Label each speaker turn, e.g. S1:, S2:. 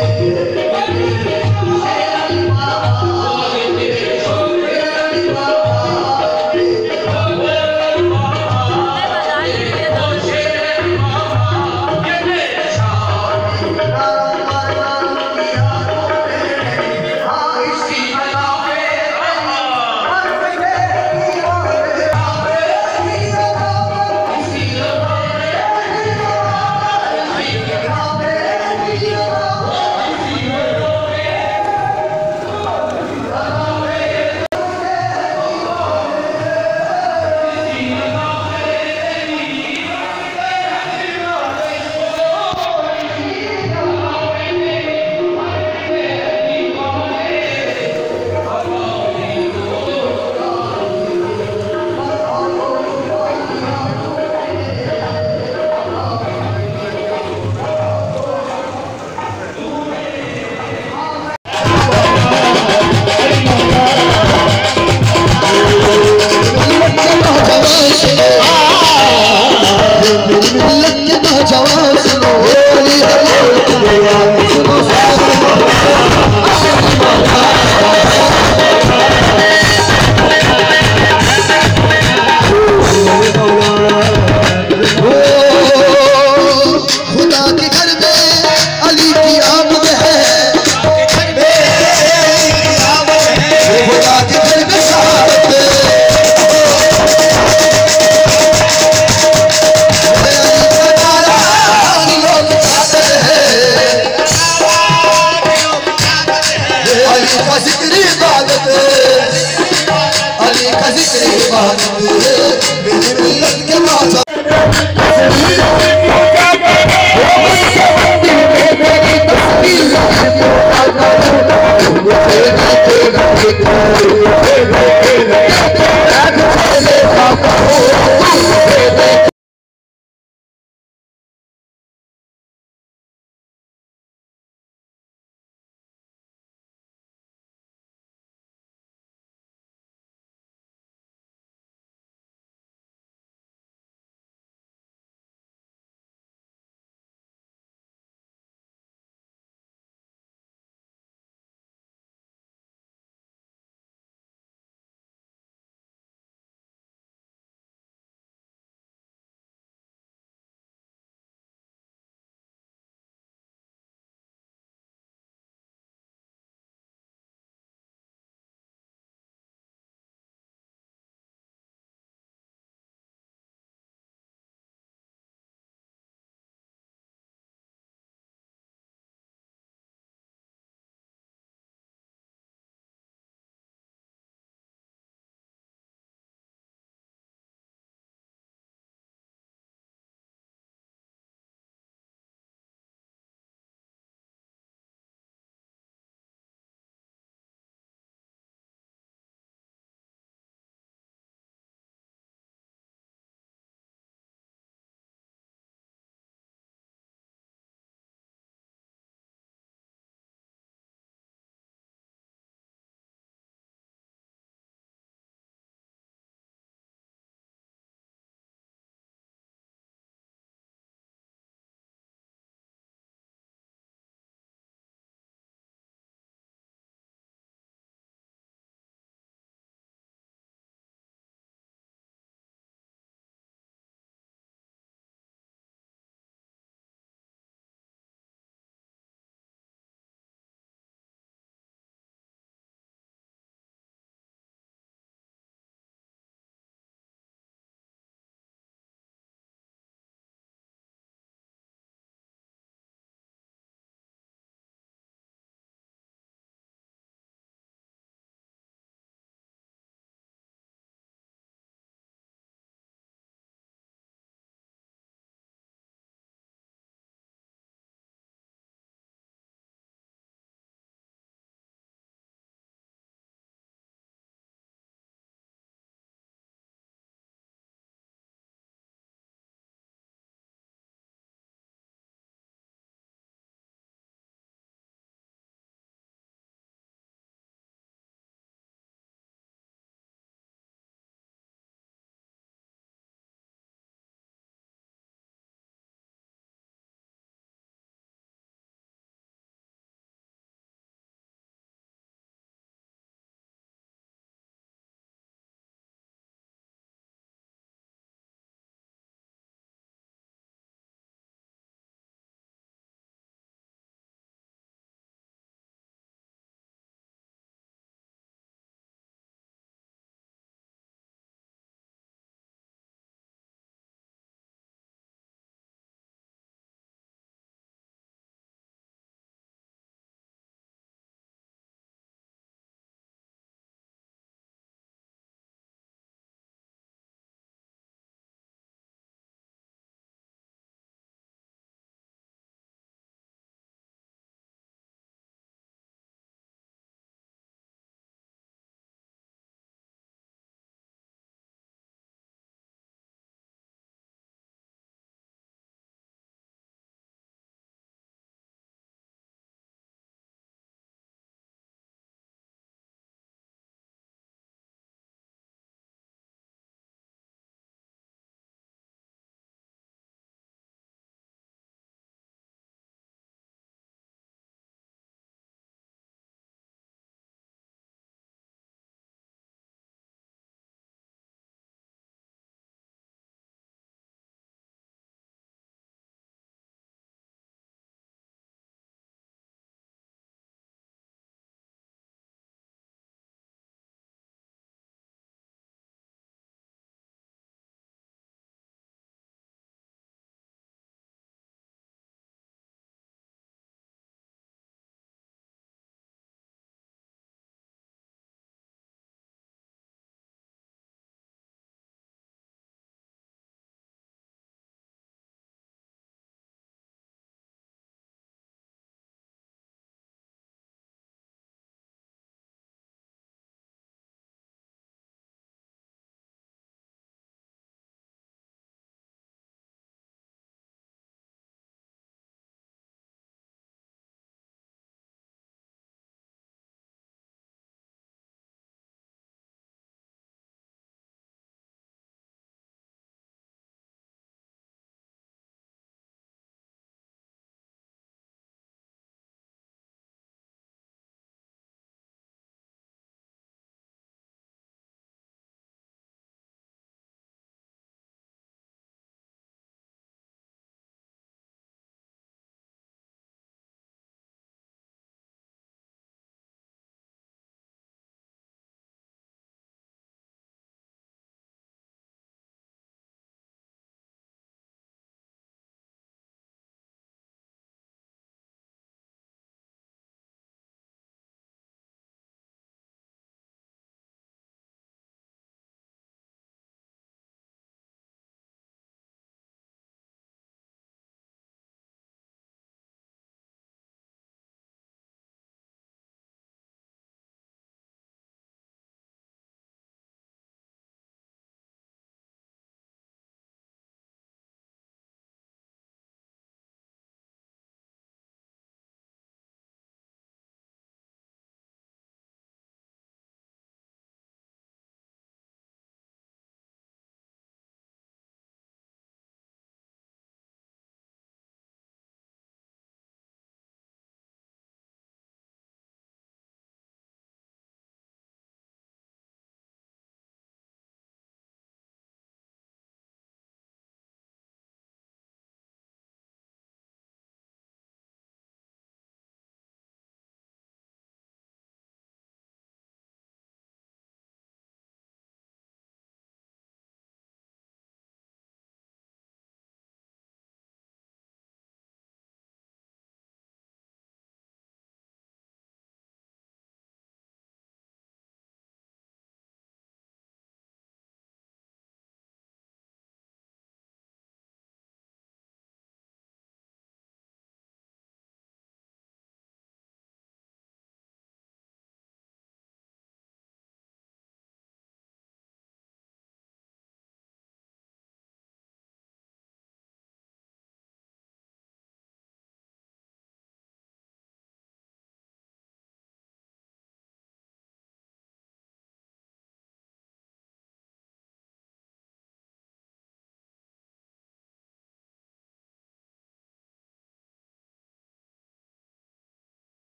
S1: Música
S2: you.